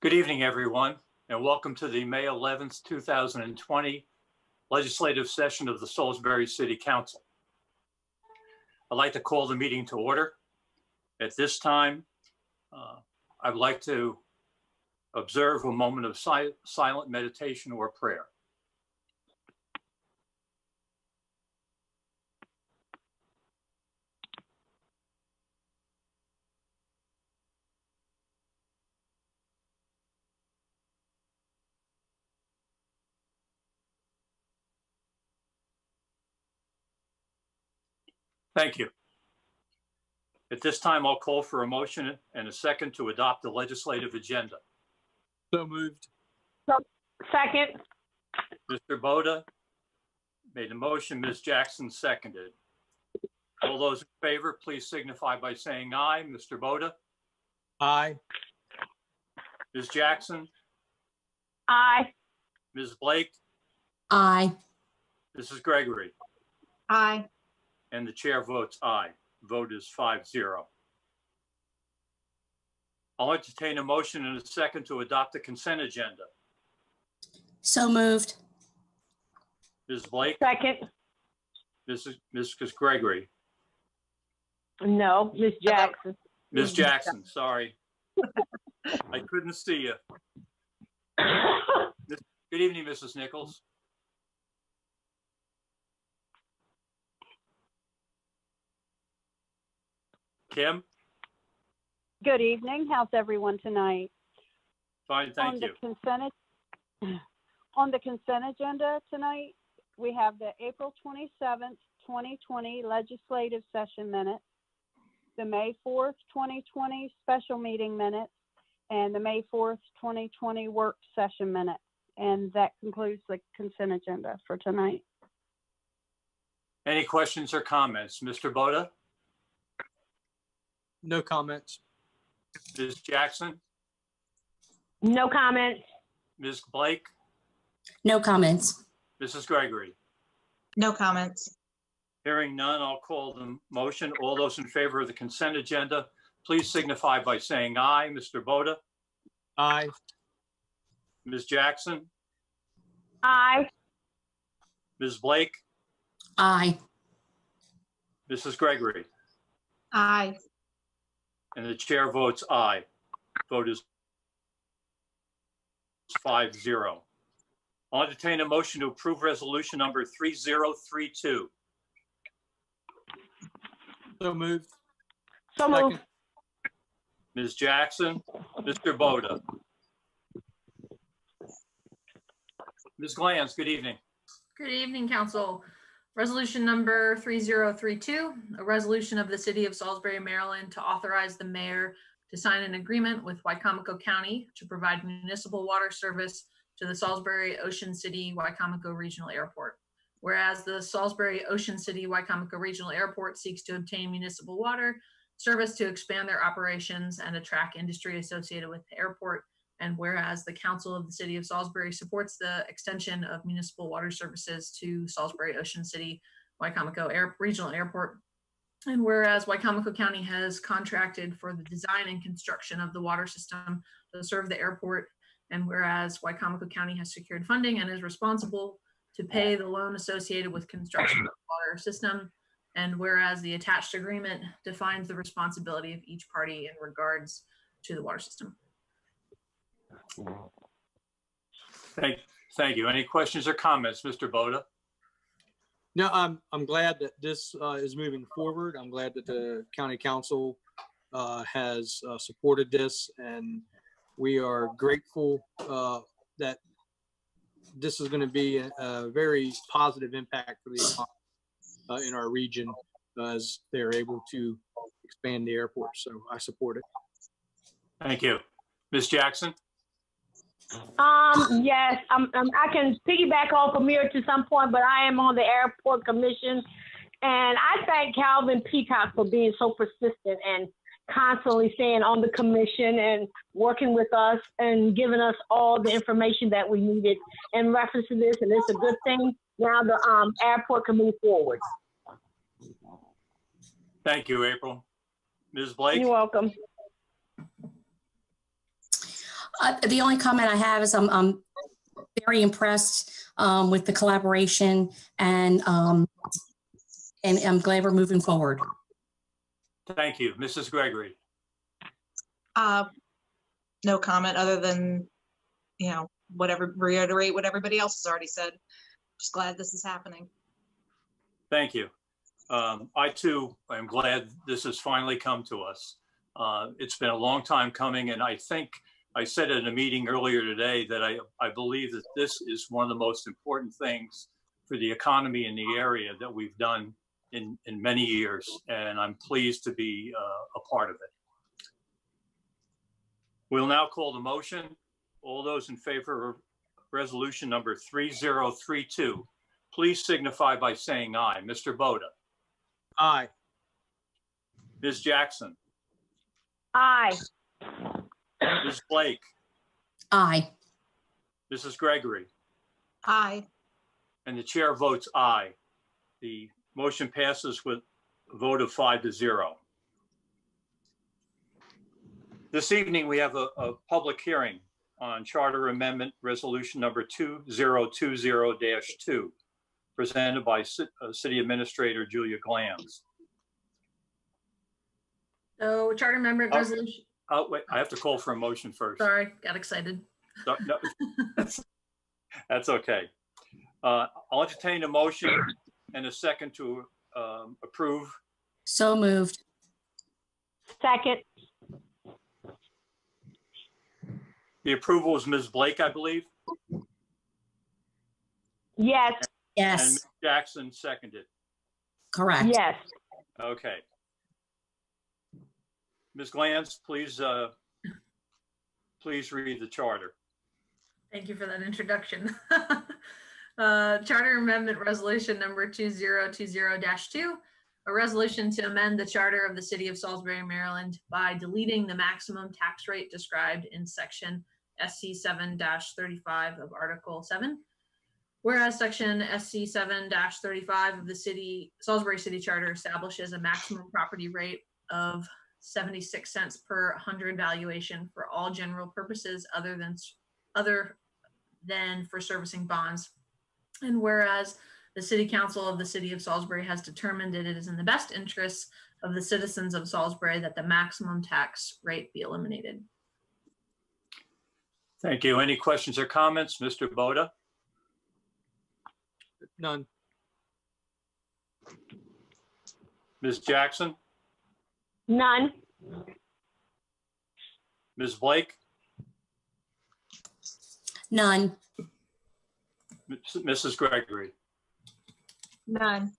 Good evening, everyone, and welcome to the May 11th, 2020 legislative session of the Salisbury City Council. I'd like to call the meeting to order. At this time, uh, I'd like to observe a moment of si- silent meditation or prayer. Thank you. At this time, I'll call for a motion and a second to adopt the legislative agenda. So moved. Second, Mr. Boda made a motion, Ms. Jackson seconded. All those in favor, please signify by saying aye. Mr. Boda, Aye. Ms. Jackson, aye. Ms. Blake, Aye. Mrs. Gregory, Aye. And the chair votes aye. Vote is five zero. I'll entertain a motion and a second to adopt the consent agenda. So moved. Ms. Blake, Second, Mrs. Mrs. Gregory, no, Ms. Jackson. Ms. Jackson, sorry. I couldn't see you. Good evening, Mrs. Nichols. Kim, Good evening. How's everyone tonight? fine, On thank the you. consent, on the consent agenda tonight, we have the April 27th, 2020 legislative session minutes, the May 4th, 2020 special meeting minutes, and the May 4th, 2020 work session minutes. And that concludes the consent agenda for tonight. Any questions or comments? Mr. Boda, No comments. Ms. Jackson, No comments, Ms. Blake, No comments. Mrs. Gregory. No comments. Hearing none, I'll call the motion. All those in favor of the consent agenda, please signify by saying aye. Mr. Boda, Aye. Ms. Jackson, aye. Ms. Blake, Aye. Mrs. Gregory, Aye. And the chair votes aye. Vote is five zero. I'll entertain a motion to approve resolution number 3032. So moved. So moved. Second. Ms. Jackson, Mr. Boda. Ms. Glanz, good evening. Good evening, council. Resolution number 3032, a resolution of the city of Salisbury, Maryland to authorize the mayor to sign an agreement with Wicomico County to provide municipal water service to the Salisbury Ocean City Wicomico Regional Airport. Whereas the Salisbury Ocean City Wicomico Regional Airport seeks to obtain municipal water service to expand their operations and attract industry associated with the airport. And whereas the council of the city of Salisbury supports the extension of municipal water services to Salisbury Ocean City Wicomico Air Regional Airport. And whereas Wicomico County has contracted for the design and construction of the water system to serve the airport. And whereas Wicomico County has secured funding and is responsible to pay the loan associated with construction of the water system. And whereas the attached agreement defines the responsibility of each party in regards to the water system. Thank, thank you. Any questions or comments, Mr. Boda? No, I'm, I'm glad that this uh, is moving forward. I'm glad that the county council uh, has uh, supported this and we are grateful uh, that this is going to be a, a very positive impact for the economy uh, in our region as they're able to expand the airport. So I support it. Thank you. Ms. Jackson? Um, yes, um, um, I can piggyback off of Amir to some point, but I am on the airport commission. And I thank Calvin Peacock for being so persistent and constantly staying on the commission and working with us and giving us all the information that we needed in reference to this. And it's a good thing. Now the, um, airport can move forward. Thank you, April. Ms. Blake? You're welcome. Uh, The only comment I have is I'm, I'm very impressed um, with the collaboration and, um, and I'm glad we're moving forward. Thank you. Mrs. Gregory. Uh, no comment other than, you know, whatever, reiterate what everybody else has already said. Just glad this is happening. Thank you. Um, I too am glad this has finally come to us. Uh, It's been a long time coming, and I think I said at a meeting earlier today that I, I believe that this is one of the most important things for the economy in the area that we've done in, in many years, and I'm pleased to be uh, a part of it. We'll now call the motion. All those in favor of resolution number 3032, please signify by saying aye. Mr. Boda, Aye. Ms. Jackson, Aye. Ms. Blake, Aye. Mrs. Gregory, Aye. and the chair votes aye. The motion passes with a vote of five to zero. This evening, we have a, a public hearing on Charter Amendment Resolution Number 2020-2, presented by Ci- uh, City Administrator Julia Glanz. So charter Amendment Oh. resolution, Oh, wait, I have to call for a motion first. sorry, got excited. No, no, That's that's okay. Uh, I'll entertain a motion and a second to um, approve. So moved. Second. The approval is Ms. Blake, I believe, Yes, and Yes, Ms. Jackson seconded. correct. yes. Okay. Ms. Glanz, please, uh, please read the charter. Thank you for that introduction. Uh, Charter Amendment Resolution Number 2020-2, a resolution to amend the charter of the City of Salisbury, Maryland by deleting the maximum tax rate described in Section SC 7-35 of Article 7. Whereas Section SC 7-35 of the city, Salisbury City Charter establishes a maximum property rate of 76 cents per 100 valuation for all general purposes other than, other than for servicing bonds. And whereas the city council of the city of Salisbury has determined that it is in the best interests of the citizens of Salisbury that the maximum tax rate be eliminated. Thank you. Any questions or comments? Mr. Boda, None. Ms. Jackson, None. Ms. Blake, None. Mrs. Gregory. None.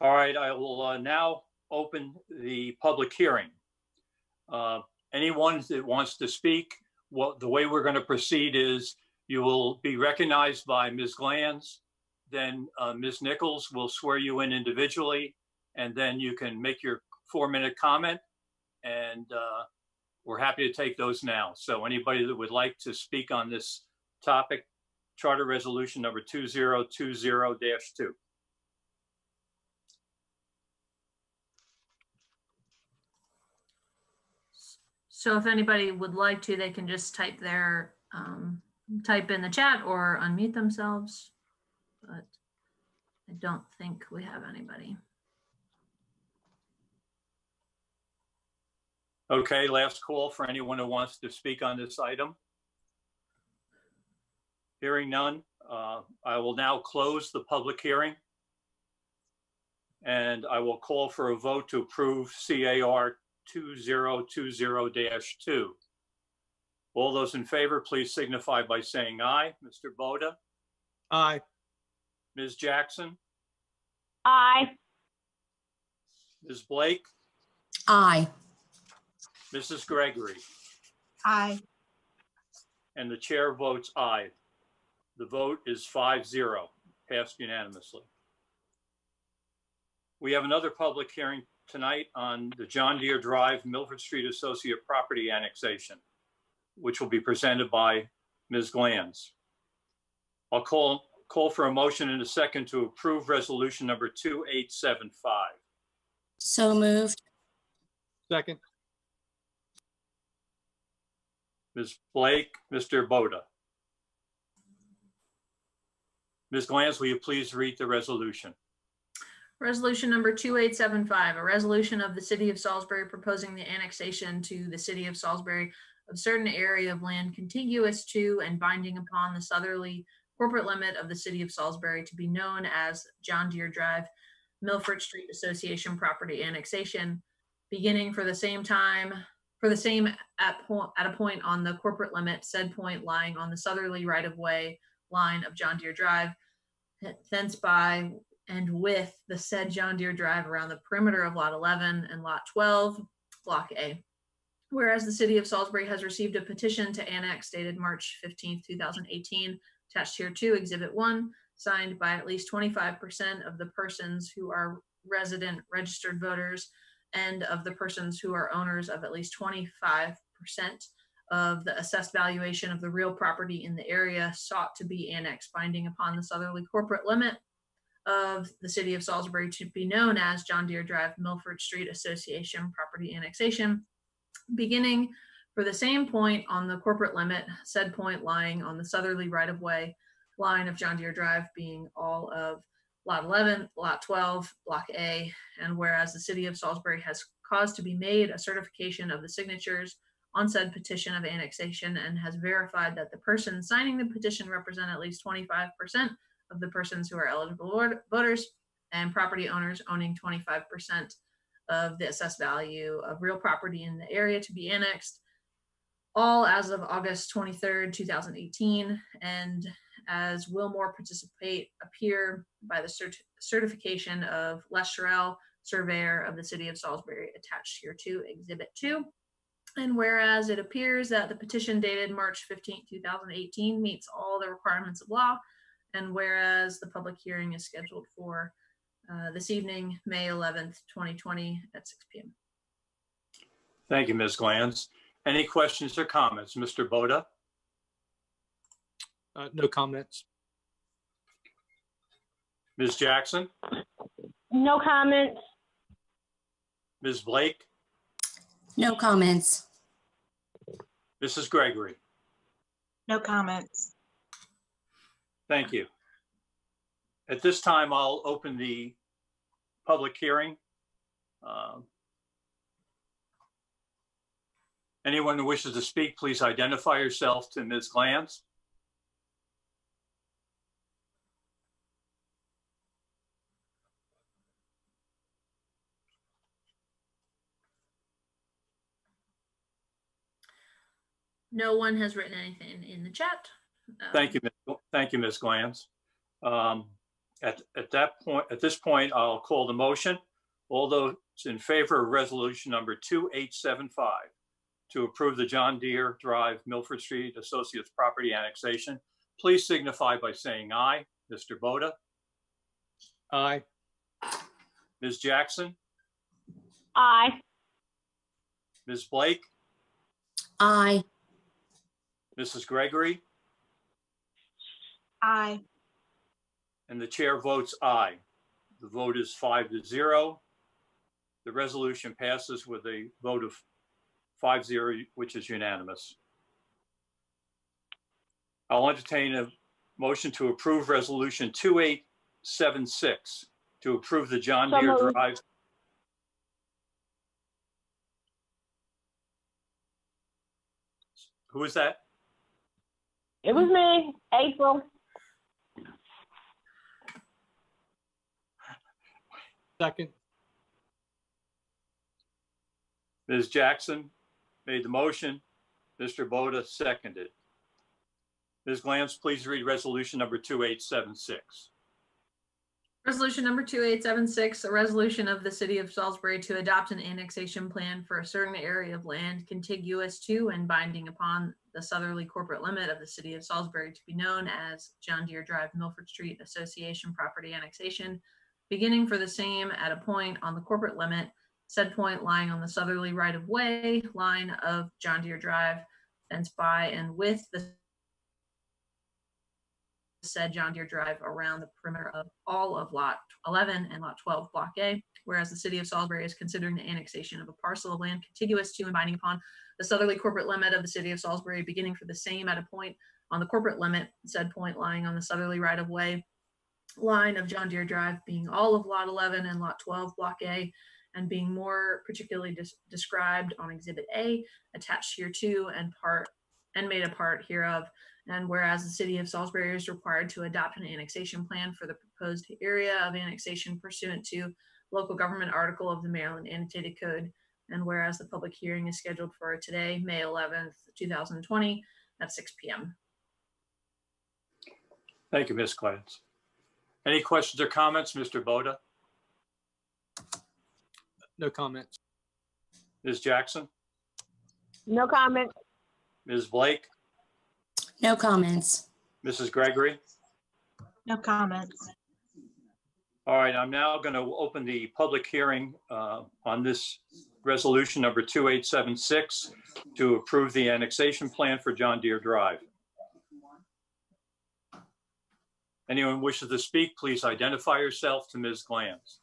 All right, I will uh, now open the public hearing. Uh, Anyone that wants to speak, what, the way we're going to proceed is you will be recognized by Ms. Glanz, then uh, Ms. Nichols will swear you in individually, and then you can make your four-minute comment. And uh, we're happy to take those now. So anybody that would like to speak on this topic, Charter Resolution number 2020-2. So if anybody would like to, they can just type their, um, type in the chat or unmute themselves. But I don't think we have anybody. Okay, last call for anyone who wants to speak on this item. Hearing none, uh, I will now close the public hearing. And I will call for a vote to approve CAR 2020-2. All those in favor, please signify by saying aye. Mr. Boda, Aye. Ms. Jackson, Aye. Ms. Blake, Aye. Mrs. Gregory. Aye. And the chair votes aye. The vote is 5-0, passed unanimously. We have another public hearing tonight on the John Deere Drive Milford Street Associate Property Annexation, which will be presented by Ms. Glanz. I'll call, call for a motion in a second to approve resolution number 2875. So moved. Second. Ms. Blake, Mr. Boda. Ms. Glanz, will you please read the resolution? Resolution number 2875, a resolution of the city of Salisbury proposing the annexation to the city of Salisbury of certain area of land contiguous to and binding upon the southerly corporate limit of the city of Salisbury to be known as John Deere Drive, Milford Street Association Property Annexation, beginning for the same time, for the same at point, at a point on the corporate limit, said point lying on the southerly right-of-way line of John Deere Drive, thence by and with the said John Deere Drive around the perimeter of Lot 11 and Lot 12, Block A. Whereas the city of Salisbury has received a petition to annex dated March 15, 2018, attached here to Exhibit 1, signed by at least 25% of the persons who are resident registered voters and of the persons who are owners of at least 25% of the assessed valuation of the real property in the area sought to be annexed binding upon the southerly corporate limit of the city of Salisbury to be known as John Deere Drive Milford Street Association Property Annexation, beginning for the same point on the corporate limit, said point lying on the southerly right-of-way line of John Deere Drive being all of Lot 11, Lot 12, Block A, and whereas the city of Salisbury has caused to be made a certification of the signatures on said petition of annexation and has verified that the person signing the petition represent at least 25% of the persons who are eligible voters and property owners owning 25% of the assessed value of real property in the area to be annexed, all as of August 23rd, 2018, and as will more participate appear by the cert- certification of Les Sherrill, surveyor of the city of Salisbury, attached here to Exhibit 2. And whereas it appears that the petition dated March 15, 2018 meets all the requirements of law, and whereas the public hearing is scheduled for uh, this evening, May 11th, 2020 at 6 PM. Thank you, Ms. Glanz. Any questions or comments? Mr. Boda? Uh, no comments. Ms. Jackson? No comments. Ms. Blake? No comments. Mrs. Gregory? No comments. Thank you. At this time, I'll open the public hearing. Um, Anyone who wishes to speak, please identify yourself to Ms. Glanz. No one has written anything in the chat. Thank Um, you, Ms. thank you, Ms. Glanz. Um, At, at that point, at this point, I'll call the motion. All those in favor of resolution number 2875 to approve the John Deere Drive Milford Street Associates Property Annexation, please signify by saying aye. Mr. Boda, Aye. Ms. Jackson, Aye. Ms. Blake, Aye. Mrs. Gregory, Aye. and the chair votes aye. The vote is five to zero. The resolution passes with a vote of five zero, which is unanimous. I'll entertain a motion to approve resolution 2876 to approve the John So Deere moved. Drive. Who is that? It was me, April. Second. Ms. Jackson made the motion. Mr. Boda seconded. Ms. Glanz, please read resolution number 2876. Resolution number 2876, a resolution of the city of Salisbury to adopt an annexation plan for a certain area of land contiguous to and binding upon the southerly corporate limit of the city of Salisbury to be known as John Deere Drive Milford Street Association Property Annexation, beginning for the same at a point on the corporate limit, said point lying on the southerly right-of-way line of John Deere Drive, thence by and with the said John Deere Drive around the perimeter of all of Lot 11 and Lot 12, Block A. Whereas the city of Salisbury is considering the annexation of a parcel of land contiguous to and binding upon the southerly corporate limit of the city of Salisbury, beginning for the same at a point on the corporate limit, said point lying on the southerly right of way line of John Deere Drive being all of Lot 11 and Lot 12, Block A, and being more particularly des- described on Exhibit A, attached here to and part and made a part hereof. And whereas the city of Salisbury is required to adopt an annexation plan for the proposed area of annexation pursuant to local government article of the Maryland Annotated Code. And whereas the public hearing is scheduled for today, May 11th, 2020 at 6 PM. Thank you, Ms. Glanz. Any questions or comments, Mr. Boda, No comments. Ms. Jackson, No comment. Ms. Blake, No comments. Mrs. Gregory? No comments. All right, I'm now going to open the public hearing uh, on this resolution number 2876 to approve the annexation plan for John Deere Drive. Anyone wishes to speak, please identify yourself to Ms. Glanz.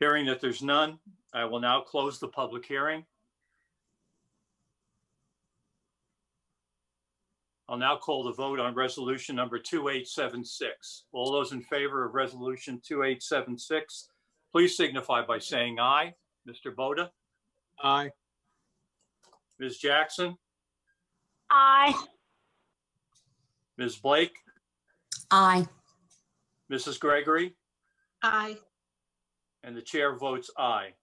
Hearing that there's none, I will now close the public hearing. I'll now call the vote on resolution number 2876. All those in favor of resolution 2876, please signify by saying aye. Mr. Boda, Aye. Ms. Jackson, Aye. Ms. Blake, Aye. Mrs. Gregory, Aye. and the chair votes aye.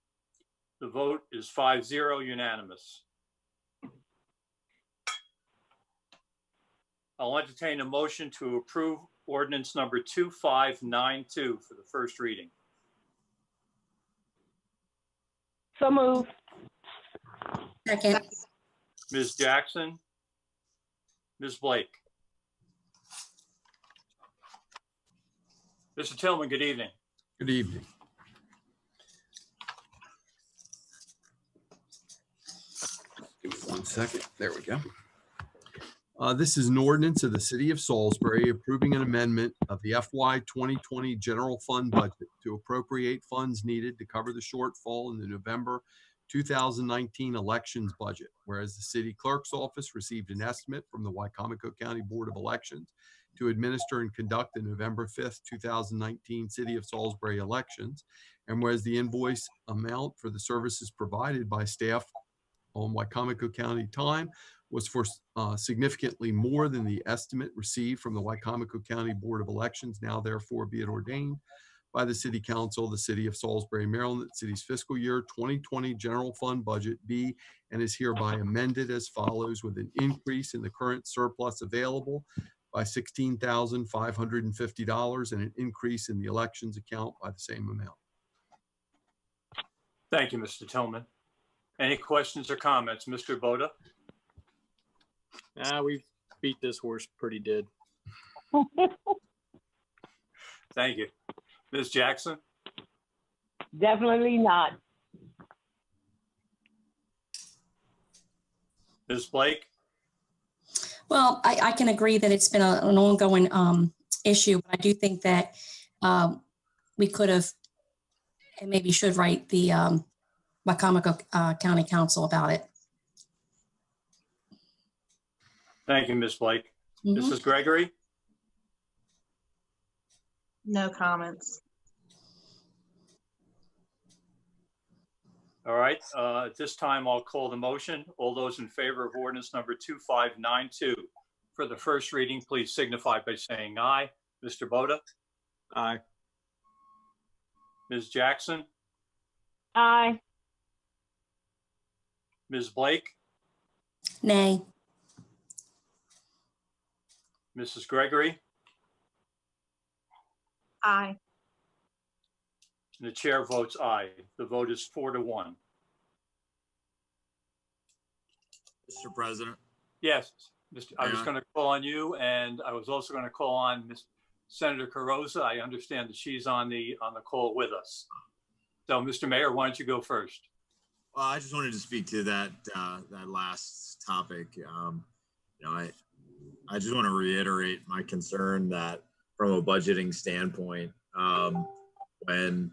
The vote is 5-0 unanimous. I'll entertain a motion to approve ordinance number 2592 for the first reading. So move. Second. Ms. Jackson, Ms. Blake. Mr. Tillman, good evening. Good evening. Give me one second. There we go. Uh, This is an ordinance of the city of Salisbury approving an amendment of the FY 2020 general fund budget to appropriate funds needed to cover the shortfall in the November 2019 elections budget. Whereas the city clerk's office received an estimate from the Wicomico County Board of Elections to administer and conduct the November 5th, 2019 City of Salisbury elections. And whereas the invoice amount for the services provided by staff on Wicomico County time was for uh, significantly more than the estimate received from the Wicomico County Board of Elections, now therefore be it ordained by the City Council of the City of Salisbury, Maryland, that city's fiscal year 2020 general fund budget be and is hereby amended as follows with an increase in the current surplus available by $16,550 and an increase in the elections account by the same amount. Thank you, Mr. Tillman. Any questions or comments? Mr. Boda? Ah, we beat this horse pretty dead. Thank you. Ms. Jackson? Definitely not. Ms. Blake? Well, I, I can agree that it's been a- an ongoing um, issue, but I do think that um, we could have and maybe should write the um, Wicomico uh, County Council about it. Thank you, Ms. Blake. Mhm. Mrs. Gregory? No comments. All right, uh, at this time, I'll call the motion. All those in favor of ordinance number 2592 for the first reading, please signify by saying aye. Mr. Boda? Aye. Ms. Jackson? Aye. Ms. Blake? Nay. Mrs. Gregory? Aye. And the chair votes aye. The vote is four to one. Mr. President, Yes, Mr. I was Yeah. going to call on you, and I was also going to call on Ms. Senator Carozza. I understand that she's on the, on the call with us. So, Mr. Mayor, why don't you go first? Well, I just wanted to speak to that, uh, that last topic. Um, you know, I, I just want to reiterate my concern that from a budgeting standpoint, um, when,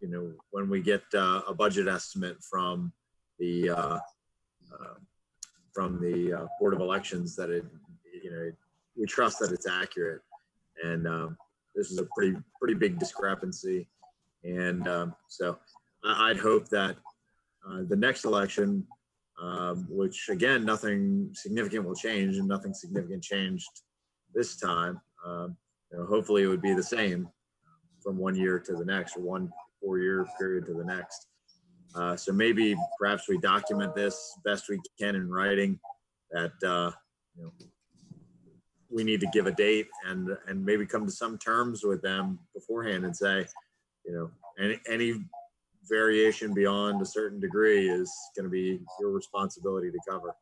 you know, when we get, uh, a budget estimate from the, uh, uh, from the uh, Board of Elections, that it, you know, we trust that it's accurate. And, um, this is a pretty, pretty big discrepancy. And, um, so I'd hope that, uh, the next election, um, which again, nothing significant will change and nothing significant changed this time. Um, you know, hopefully it would be the same from one year to the next or one four-year period to the next. Uh, so maybe perhaps we document this best we can in writing that, uh, you know, we need to give a date and, and maybe come to some terms with them beforehand and say, you know, any, any variation beyond a certain degree is going to be your responsibility to cover.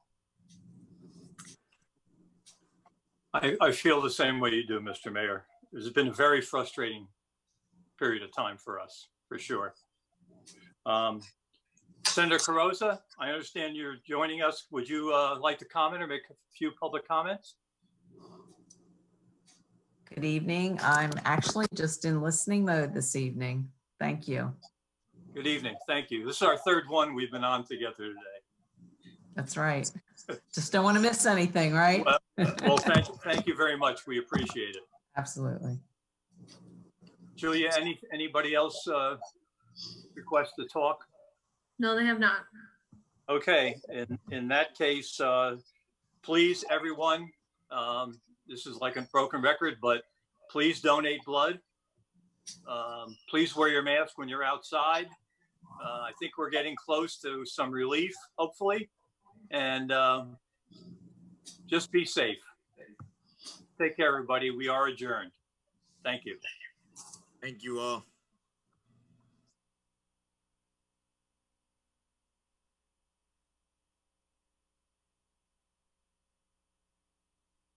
I, I feel the same way you do, Mr. Mayor. It's been a very frustrating period of time for us, for sure. Um, Senator Carozza, I understand you're joining us. Would you uh, like to comment or make a few public comments? Good evening. I'm actually just in listening mode this evening. Thank you. Good evening. Thank you. This is our third one we've been on together today. That's right. Just don't want to miss anything, right? Well, thank, thank you very much. We appreciate it. Absolutely. Julia, any, anybody else uh, request to talk? No, they have not. Okay, in, in that case, uh, please, everyone, um, this is like a broken record, but please donate blood. Um, please wear your mask when you're outside. Uh, I think we're getting close to some relief, hopefully. And um, just be safe. Take care, everybody. We are adjourned. Thank you. Thank you all.